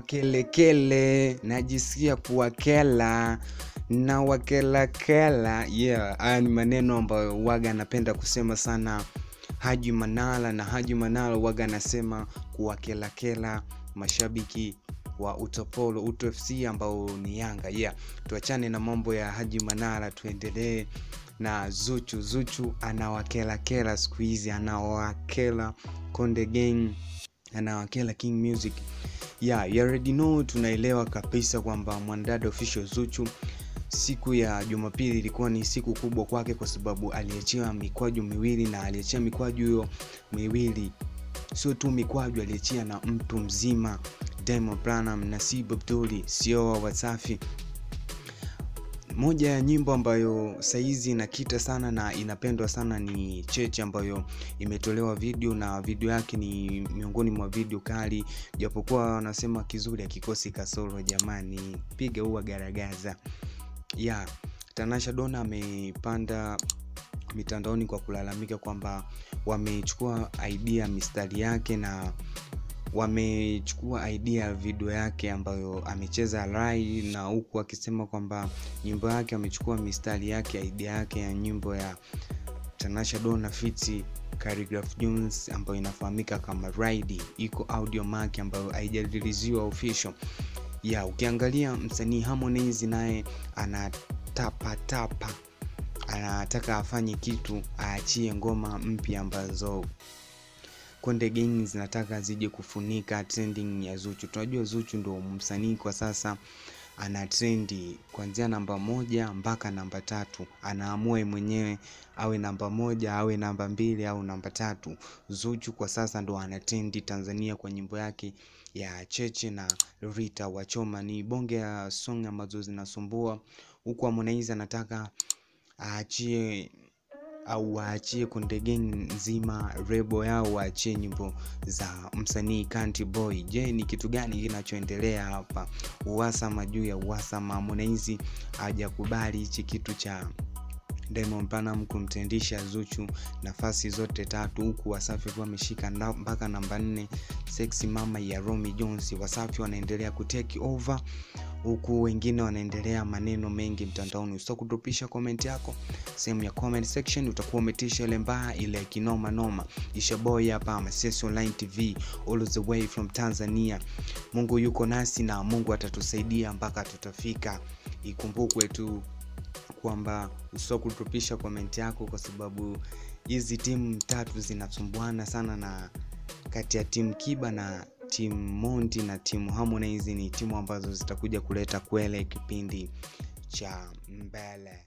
Kelekele, najisikia kuwakela na wakelakela. Yeah, haya ni maneno ambayo waga anapenda kusema sana Haji manala na Haji manala waga anasema kuwakelakela mashabiki wa Utopolo Uto FC ambao ni Yanga. Yeah, tuachane na mambo ya Haji Manara, tuendelee na Zuchu. Zuchu anawakelakela siku hizi, anawakela Konde Gang, anawakela King Music yeah, you already know, tunaelewa kabisa kwamba mwanadada official Zuchu siku ya Jumapili ilikuwa ni siku kubwa kwake kwa sababu aliachiwa mikwaju miwili, na aliachia mikwaju hiyo miwili, sio tu mikwaju, aliachia na mtu mzima Diamond si Abduli, sio wa Wasafi. Moja ya nyimbo ambayo saizi inakita sana na inapendwa sana ni Cheche ambayo imetolewa video na video yake ni miongoni mwa video kali, japokuwa wanasema kizuri akikosi kasoro. Jamani, piga huwa garagaza ya. Tanasha dona amepanda mitandaoni kwa kulalamika kwamba wamechukua idea mistari yake na wamechukua idea ya video yake ambayo amecheza rai, na huku akisema kwamba nyimbo yake amechukua mistari yake idea yake ya nyimbo ya Tanasha Donna fiti Khaligraph Jones ambayo inafahamika kama Ride, iko audio mark ambayo haijadiliziwa official. Ya ukiangalia msanii Harmonize naye anatapatapa, anataka afanye kitu, aachie ngoma mpya ambazo Konde Gang zinataka zije kufunika trending ya Zuchu. Tunajua Zuchu ndo msanii kwa sasa ana trendi kuanzia namba moja mpaka namba tatu, anaamua mwenyewe awe namba moja awe namba mbili au namba tatu. Zuchu kwa sasa ndo ana trendi Tanzania kwa nyimbo yake ya Cheche na Rita Wachoma. Ni bonge ya song ambazo zinasumbua huku. Harmonize anataka aachie au waachie Konde Gang nzima rebo yao, waachie nyimbo za msanii Kanti Boy. Je, ni kitu gani kinachoendelea hapa? Uhasama juu ya uhasama. Harmonize hajakubali hichi kitu cha Diamond kumtendisha Zuchu nafasi zote tatu, huku Wasafi wakiwa wameshika mpaka namba nne. Sexy mama ya Romy Jones, Wasafi wanaendelea kutake over huku wengine wanaendelea maneno mengi mtandaoni. Usitaka kudropisha comment yako sehemu ya comment section, utakuwa umetisha ile mbaya ile kinoma noma. Isha boy hapa Masesi Online TV all the way from Tanzania. Mungu yuko nasi na Mungu atatusaidia mpaka tutafika. Ikumbukwe tu kwamba usitaka kudropisha comment yako, kwa sababu hizi timu tatu zinasumbuana sana, na kati ya timu Kiba na timu monti na timu Harmonize ni timu ambazo zitakuja kuleta kwele kipindi cha mbele.